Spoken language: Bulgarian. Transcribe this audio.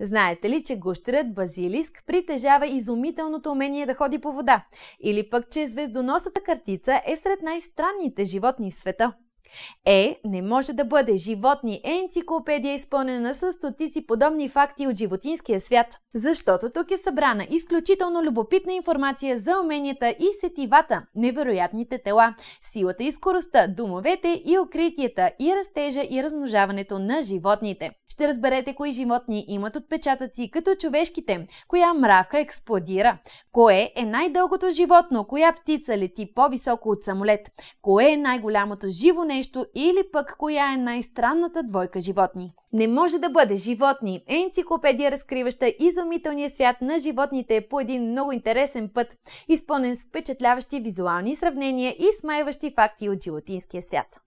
Знаете ли, че гущерът базилиск притежава изумителното умение да ходи по вода? Или пък, че звездоносата картица е сред най-странните животни в света? Е, не може да бъде. Животни енциклопедия изпълнена с стотици подобни факти от животинския свят. Защото тук е събрана изключително любопитна информация за уменията и сетивата, невероятните тела, силата и скоростта, домовете и укритията и растежа и размножаването на животните. Ще разберете кои животни имат отпечатъци като човешките, коя мравка експлодира, кое е най-дългото животно, коя птица лети по-високо от самолет, кое е най-голямото живо нещо или пък коя е най-странната двойка животни. Не може да бъде животни. Енциклопедия, разкриваща изумителния свят на животните по един много интересен път, изпълнен с впечатляващи визуални сравнения и смайващи факти от животинския свят.